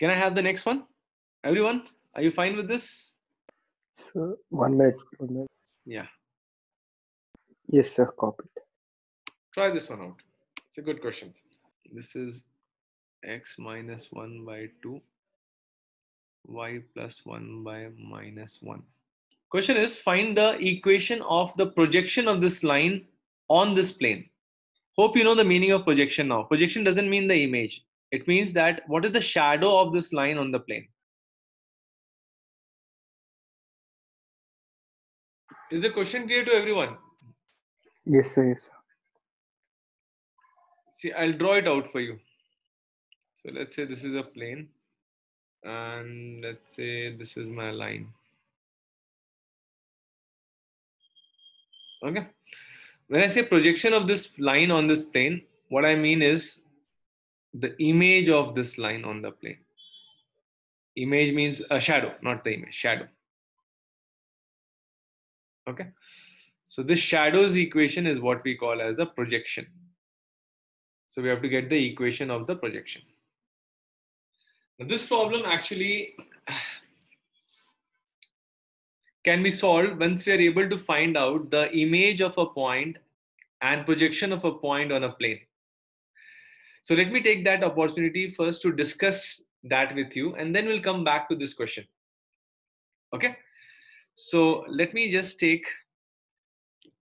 Can I have the next one? Everyone, are you fine with this? So one minute. One minute. Yeah. Yes, sir. Copied. Try this one out. It's a good question. This is x minus 1 by 2, y plus 1 by minus 1. Question is find the equation of the projection of this line on this plane. Hope you know the meaning of projection now. Projection doesn't mean the image. It means that what is the shadow of this line on the plane? Is the question clear to everyone? Yes, sir. Yes, sir. See, I'll draw it out for you. So let's say this is a plane, and let's say this is my line. Okay. When I say projection of this line on this plane, what I mean is the image of this line on the plane. Image means a shadow, not the image, shadow. Okay. So this shadows equation is what we call as the projection. So we have to get the equation of the projection. Now this problem actually can be solved once we are able to find out the image of a point and projection of a point on a plane. So let me take that opportunity first to discuss that with you and then we'll come back to this question. Okay. So let me just take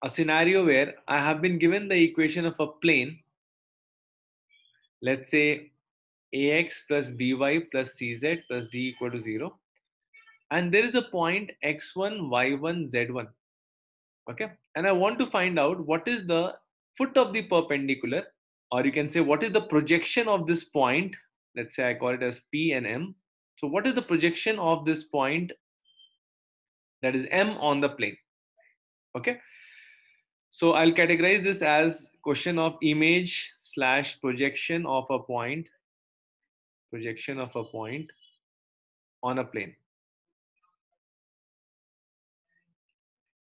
a scenario where I have been given the equation of a plane. Let's say ax plus by plus cz plus d equal to 0 and there is a point x1 y1 z1 okay and i want to find out what is the foot of the perpendicular or you can say what is the projection of this point let's say i call it as p and m so what is the projection of this point that is m on the plane okay so i'll categorize this as question of image slash projection of a point projection of a point on a plane.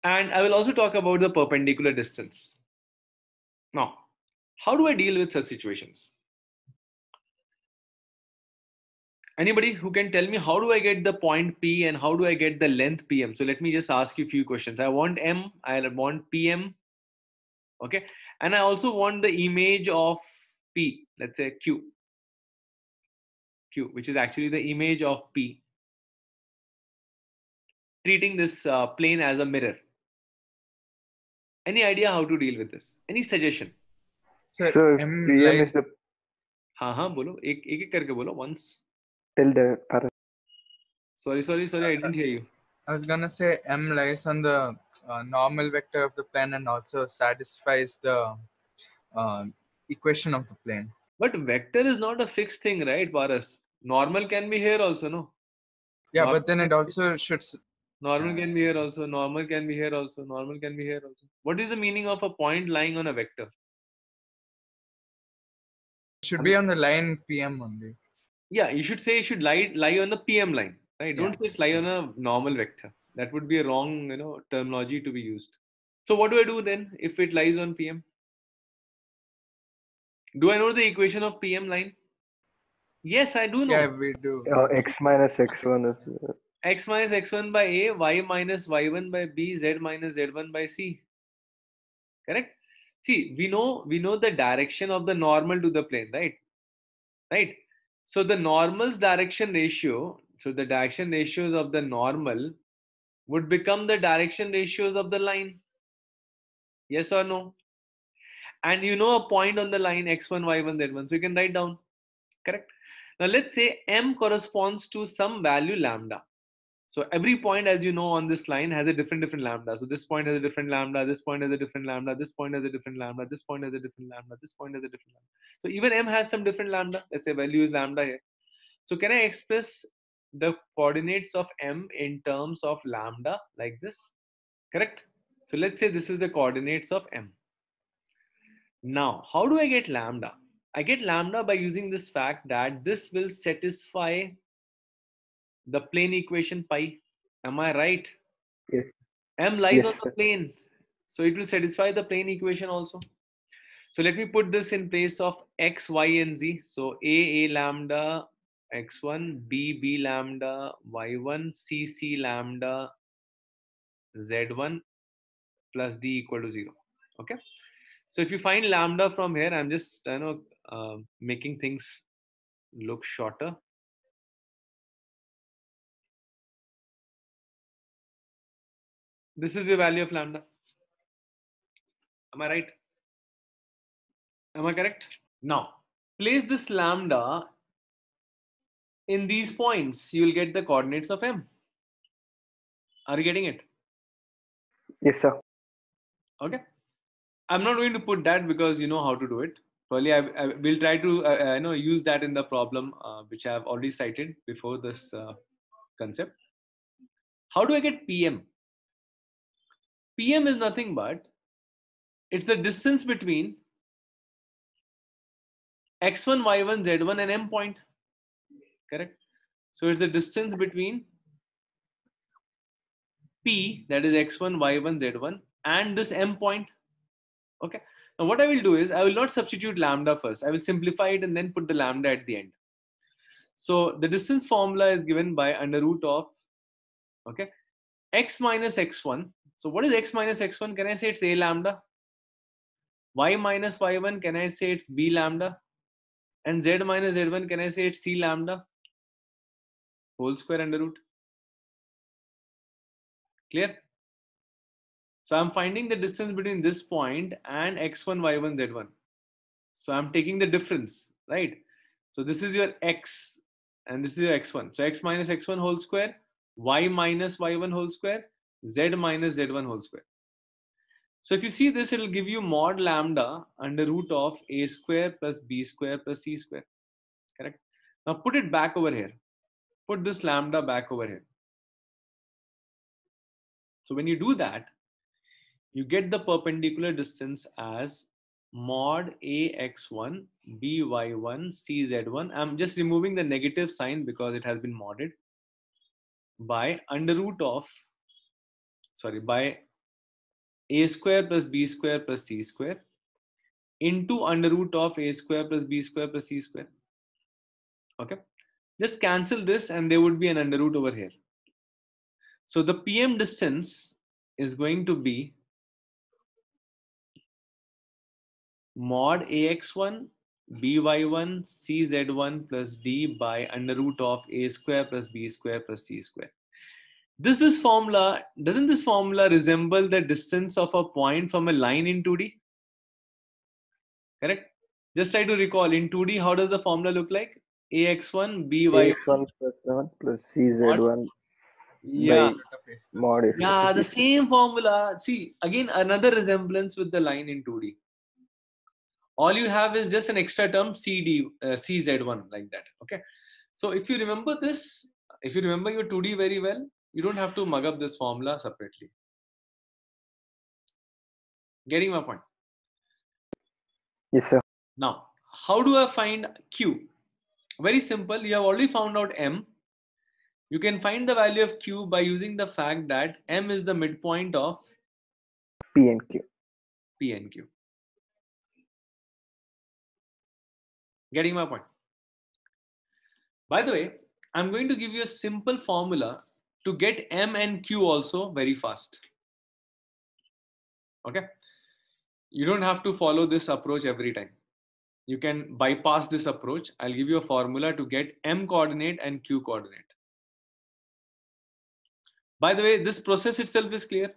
And I will also talk about the perpendicular distance. Now, how do I deal with such situations? Anybody who can tell me how do I get the point P and how do I get the length PM? So let me just ask you a few questions. I want M, I want PM, okay? And I also want the image of P, let's say Q. Q, which is actually the image of P, treating this uh, plane as a mirror. Any idea how to deal with this? Any suggestion? Sir, Sir, M PM lies, is the हाँ हाँ बोलो एक एक एक करके बोलो once. tell the para. Sorry sorry sorry I didn't hear you. I was gonna say M lies on the uh, normal vector of the plane and also satisfies the uh, equation of the plane. But vector is not a fixed thing, right, Paras? Normal can be here also, no? Yeah, Not- but then it also should. s- Normal Yeah. can be here also. Normal can be here also. Normal can be here also. What is the meaning of a point lying on a vector? Should be on the line PM only. Yeah, you should say it should lie lie on the PM line, right? Don't say it's lie on a normal vector. That would be a wrong, you know, terminology to be used. So what do I do then if it lies on PM? Do I know the equation of PM line? Yes, I do know. Yeah, we do. Uh, x minus x1 is uh, x minus x1 by a, y minus y1 by b, z minus z1 by c. Correct? See, we know we know the direction of the normal to the plane, right? Right. So the normal's direction ratio, so the direction ratios of the normal would become the direction ratios of the line. Yes or no? And you know a point on the line x1, y1, z1. So you can write down. Correct? Now let's say m corresponds to some value lambda. So every point, as you know, on this line has a different different lambda. So this point has a different lambda. This point has a different lambda. This point has a different lambda. This point has a different lambda. This point has a different lambda. So even m has some different lambda. Let's say value is lambda here. So can I express the coordinates of m in terms of lambda like this? Correct. So let's say this is the coordinates of m. Now, how do I get lambda? I get lambda by using this fact that this will satisfy the plane equation pi. Am I right? Yes. M lies on the plane. So it will satisfy the plane equation also. So let me put this in place of x, y, and z. So a, a lambda, x1 b b lambda y1 c c lambda z1 plus d equal to 0 okay so if you find lambda from here i'm just you know uh, making things look shorter this is the value of lambda. Am i right? Am i correct? Now place this lambda in these points. You will get the coordinates of m. Are you getting it? Yes, sir. okay. I'm not going to put that because you know how to do it. Probably i, I will try to uh, uh, you know use that in the problem uh, which i have already cited before this uh, concept. How do i get pm pm is nothing but it's the distance between x1 y1 z1 and m point correct? So it's the distance between p that is x1 y1 z1 and this m point okay? Now what i will do is i will not substitute lambda first. I will simplify it and then put the lambda at the end. So the distance formula is given by under root of okay? X minus x1 so what is x minus x1 can i say it's a lambda? Y minus y1 can i say it's b lambda? And z minus z1 can i say it's c lambda? Whole square under root. Clear? So i'm finding the distance between this point and x1 y1 z1 so i'm taking the difference right? So this is your x and this is your x1 so x minus x1 whole square y minus y1 whole square z minus z1 whole square. So if you see this it will give you mod lambda under root of a square plus b square plus c square correct? Now put it back over here. Put this lambda back over here. So when you do that, you get the perpendicular distance as mod ax1 by1 cz1. I'm just removing the negative sign because it has been modded by under root of, sorry, by a square plus b square plus c square into under root of a square plus b square plus c square. Okay. Just cancel this and there would be an under root over here. So the PM distance is going to be mod AX1 by1 cz1 plus d by under root of a square plus b square plus c square. This formula, doesn't this formula resemble the distance of a point from a line in 2D? Correct? Just try to recall in 2D, how does the formula look like? AX1 by Ax1 plus 1 plus CZ1 yeah. by mod A Yeah, the same formula. See, again, another resemblance with the line in 2D. All you have is just an extra term CD, uh, CZ1 like that. Okay. So if you remember this, if you remember your 2D very well, you don't have to mug up this formula separately. Getting my point? Yes, sir. Now, how do I find Q? Very simple. You have already found out M. You can find the value of Q by using the fact that M is the midpoint of P and Q. P and Q. Getting my point? By the way, I'm going to give you a simple formula to get M and Q also very fast. Okay. You don't have to follow this approach every time. You can bypass this approach. I'll give you a formula to get M coordinate and Q coordinate. By the way, this process itself is clear.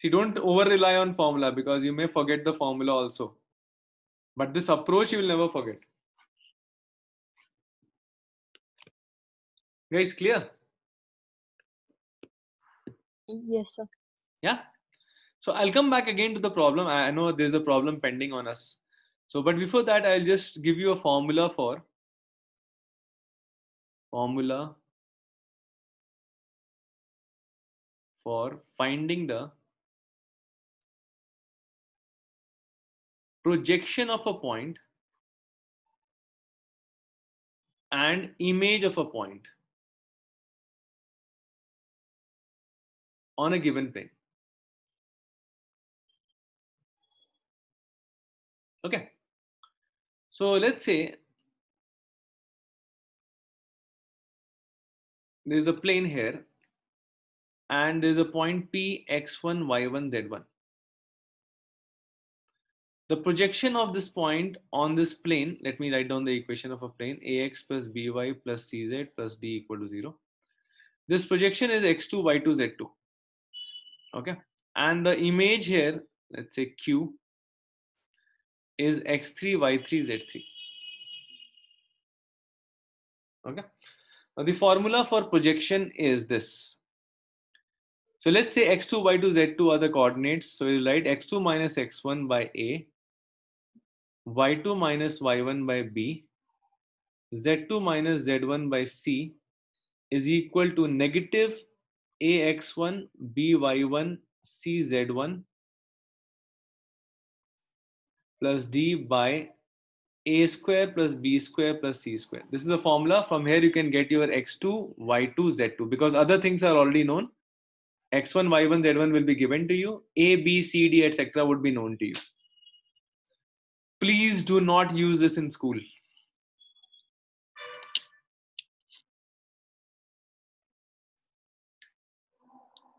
See, don't over rely on formula because you may forget the formula also. But this approach you will never forget. Guys, clear? Yes, sir. Yeah. So I'll come back again to the problem. I know there's a problem pending on us. So, but before that, I'll just give you a formula for formula for finding the projection of a point and image of a point on a given plane. Okay. So let's say there's a plane here and there's a point P, x1, y1, z1. The projection of this point on this plane, let me write down the equation of a plane, ax plus by plus cz plus d equal to 0. This projection is x2, y2, z2. Okay. And the image here, let's say q, is x3, y3, z3. Okay. Now the formula for projection is this. So let's say x2, y2, z2 are the coordinates. So you write x2 minus x1 by a, y2 minus y1 by b, z2 minus z1 by c is equal to negative ax1 by1 cz1 plus d by a square plus b square plus c square. This is the formula. From here you can get your x2, y2, z2 because other things are already known. x1, y1, z1 will be given to you. a, b, c, d, etc. would be known to you. Please do not use this in school.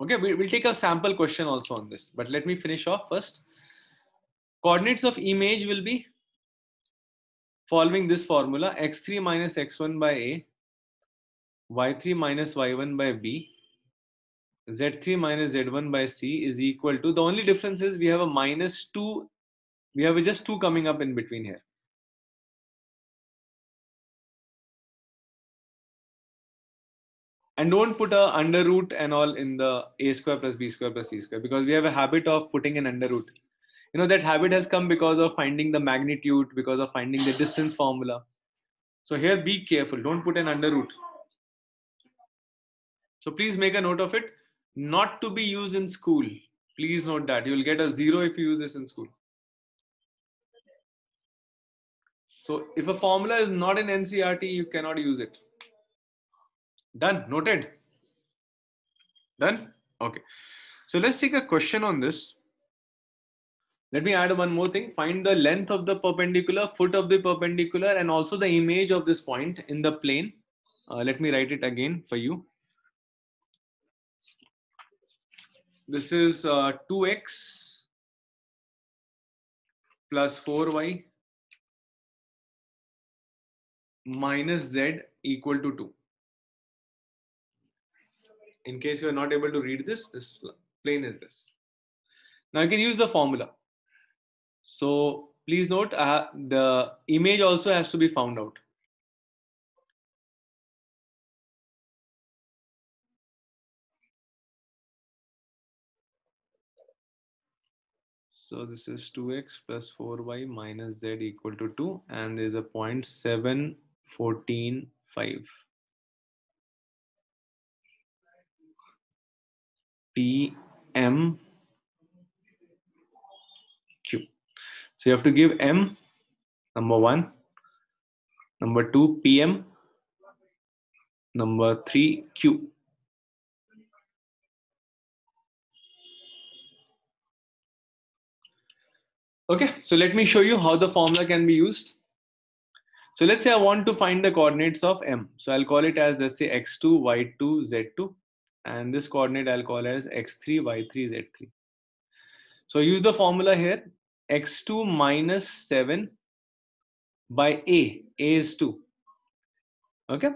Okay, we, will take a sample question also on this, but let me finish off first. Coordinates of image will be following this formula x3 minus x1 by a, y3 minus y1 by b, z3 minus z1 by c is equal to, the only difference is we have a minus 2, we have just 2 coming up in between here. And don't put a under root and all in the a square plus b square plus c square because we have a habit of putting an under root. You know that habit has come because of finding the magnitude because of finding the distance formula. So here be careful. Don't put an under root. So please make a note of it. Not to be used in school. Please note that. You will get a zero if you use this in school. So if a formula is not in ncert you cannot use it Done. Noted. Done. Okay. So let's take a question on this. Let me add one more thing. Find the length of the perpendicular, foot of the perpendicular, and also the image of this point in the plane. Uh, let me write it again for you. This is uh, 2x plus 4y minus z equal to 2 in case you are not able to read this, this plane is this. Now you can use the formula. So please note uh, the image also has to be found out. So this is 2x plus 4y minus z equal to 2 and there is a point 7, 14, 5. P M Q. So you have to give M number one, number two PM, number three Q. Okay, so let me show you how the formula can be used. So let's say I want to find the coordinates of M. So I'll call it as let's say X2, Y2, Z2 and this coordinate I'll call as x3, y3, z3. So use the formula here, x2 minus 7 by a, a is 2, okay?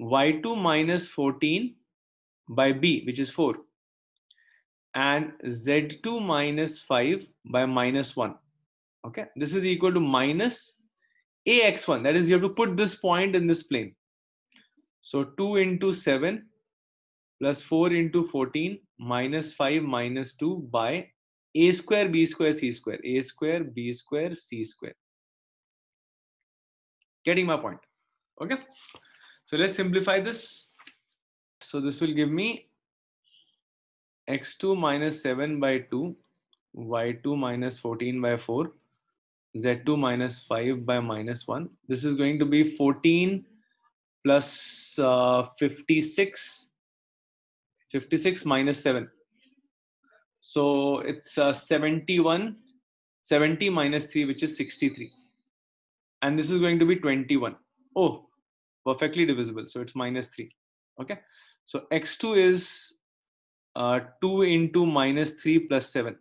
y2 minus 14 by b, which is 4, and z2 minus 5 by minus 1, okay? This is equal to minus ax1, that is you have to put this point in this plane. So 2 into 7 plus 4 into 14 minus 5 minus 2 by a square b square c square. A square b square c square. Getting my point? Okay. So let's simplify this. So this will give me x2 minus 7 by 2 y2 minus 14 by 4 z2 minus 5 by minus 1 this is going to be 14 plus uh, 56 56 minus 7. So it's uh, 71, 70 minus 3, which is 63. And this is going to be 21. Oh, perfectly divisible. So it's minus 3. Okay, so x2 is uh, 2 into minus 3 plus 7,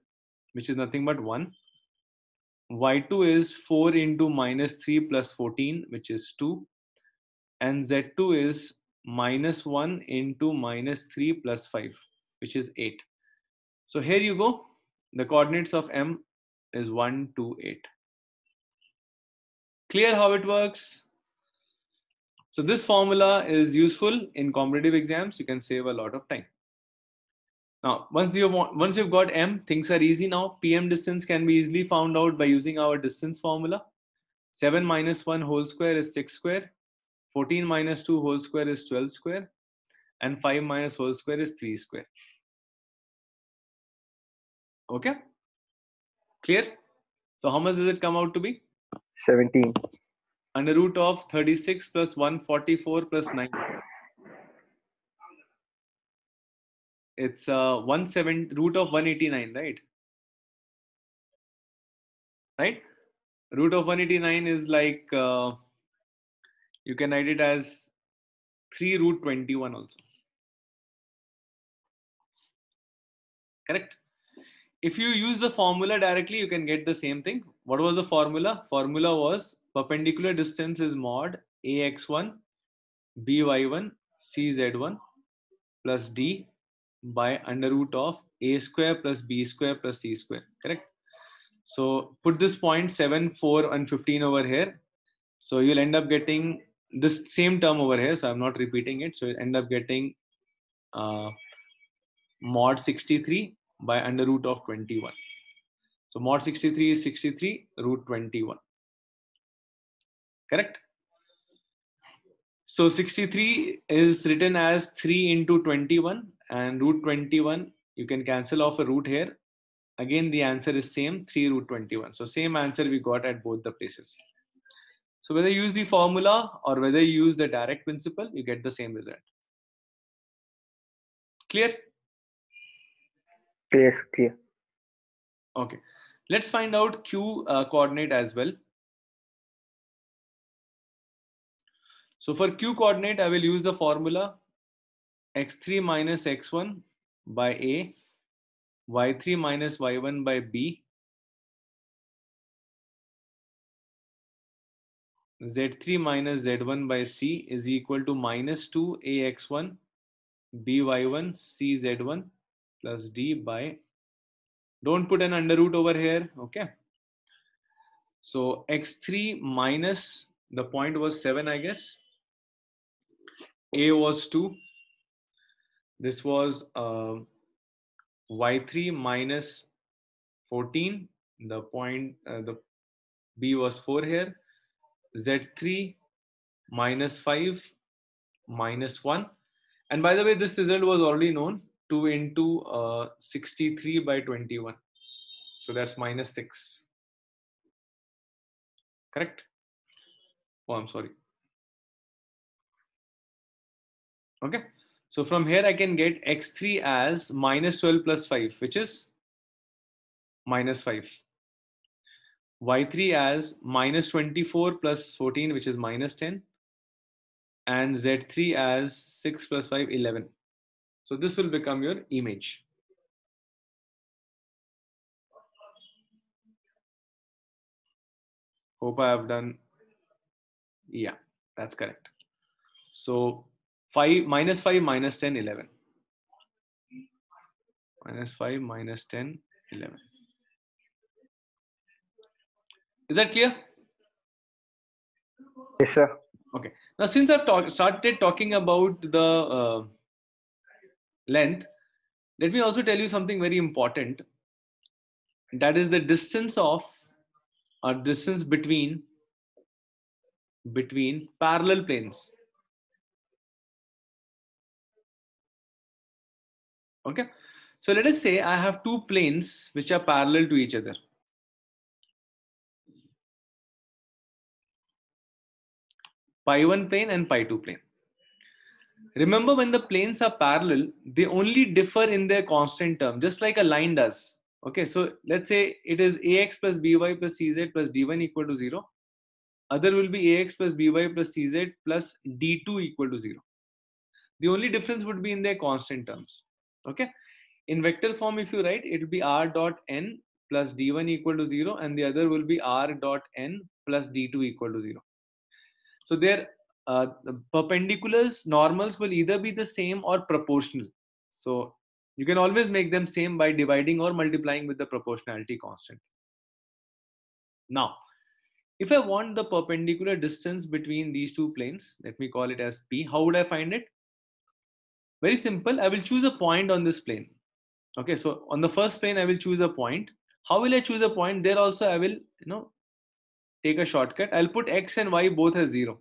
which is nothing but 1. y2 is 4 into minus 3 plus 14, which is 2. And z2 is minus 1 into minus 3 plus 5, which is 8. So here you go. The coordinates of m is 1, 2, 8. Clear how it works? So this formula is useful in competitive exams. You can save a lot of time. Now, once you want, once you've got m, things are easy now. PM distance can be easily found out by using our distance formula. 7 minus 1 whole square is 6 square. 14 minus 2 whole square is 12 square. And 5 minus whole square is 3 square. Okay? Clear? So how much does it come out to be? 17. Under root of 36 plus 144 plus 9. It's uh, 17 root of 189, right? Right? Root of 189 is like uh, you can write it as 3 root 21 also. Correct? If you use the formula directly, you can get the same thing. What was the formula? Formula was perpendicular distance is mod ax1 by1 cz1 plus d by under root of a square plus b square plus c square correct so put this point 7 4 and 15 over here so you'll end up getting this same term over here so i'm not repeating it. So you end up getting uh, mod 63 by under root of 21 so mod 63 is 63 root 21 correct? So 63 is written as 3 into 21 and root 21 you can cancel off a root here. Again the answer is same 3 root 21 so same answer we got at both the places so whether you use the formula or whether you use the direct principle you get the same result. Clear? Clear, clear. okay. Let's find out q uh, coordinate as well. So for q coordinate i will use the formula x3 minus x1 by a y3 minus y1 by b z3 minus z1 by c is equal to minus 2 ax1 by1 cz1 plus d by don't put an under root over here okay? So x3 minus the point was 7 i guess. A was 2 this was uh, y3 minus 14 the point uh, the b was 4 here z3 minus 5 minus 1 and by the way this result was already known 2 into uh, 63 by 21 so that's minus 6 correct? Oh i'm sorry. Okay. So from here I can get x3 as minus 12 plus 5, which is minus 5. Y3 as minus 24 plus 14, which is minus 10. And z3 as 6 plus 5, 11. So this will become your image. Hope I have done. Yeah, that's correct. So 5 minus 5 minus 10 11 minus 5 minus 10 11 is that clear? Yes, sir. okay. Now since i've talk, started talking about the uh, length let me also tell you something very important. That is the distance of or distance between between parallel planes. Okay? So let us say i have two planes which are parallel to each other pi 1 plane and pi 2 plane remember when the planes are parallel they only differ in their constant term just like a line does okay so let's say it is ax plus by plus cz plus d1 equal to 0 other will be ax plus by plus cz plus d2 equal to 0 The only difference would be in their constant terms. Okay. In vector form, if you write, it will be r dot n plus d1 equal to 0 and the other will be r dot n plus d2 equal to 0. So their uh, perpendiculars normals will either be the same or proportional. So you can always make them same by dividing or multiplying with the proportionality constant. Now, if I want the perpendicular distance between these two planes, let me call it as P, how would I find it? Very simple. I will choose a point on this plane. Okay, so on the first plane, I will choose a point. How will I choose a point? There also, I will, you know, take a shortcut. I'll put X and Y both as zero.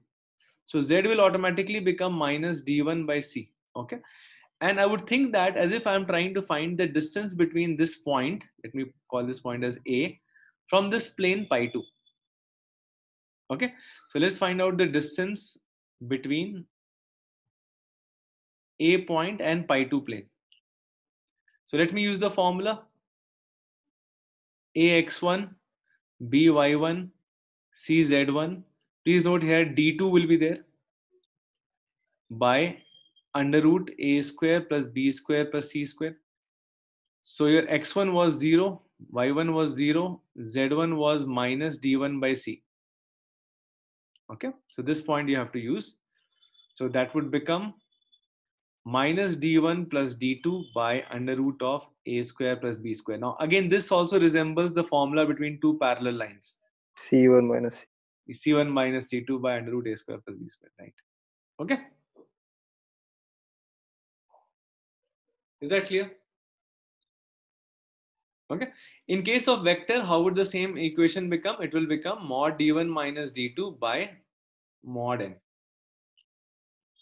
So Z will automatically become minus D1 by C. Okay. And I would think that as if I'm trying to find the distance between this point, let me call this point as A, from this plane pi 2. Okay. So let's find out the distance between A point and pi 2 plane. So let me use the formula ax1 by1 cz1 please note here d2 will be there by under root a square plus b square plus c square so your x1 was 0 y1 was 0 z1 was minus d1 by c okay so this point you have to use so that would become minus d1 plus d2 by under root of a square plus b square. Now, again, this also resembles the formula between two parallel lines. C1 minus C1 minus C2 by under root a square plus b square, right? Okay. Is that clear? Okay. In case of vector, how would the same equation become? It will become mod d1 minus d2 by mod n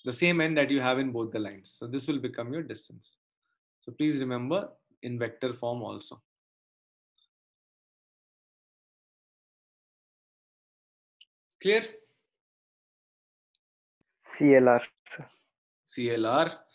the same n that you have in both the lines. So this will become your distance. So please remember in vector form also. Clear? CLR. CLR.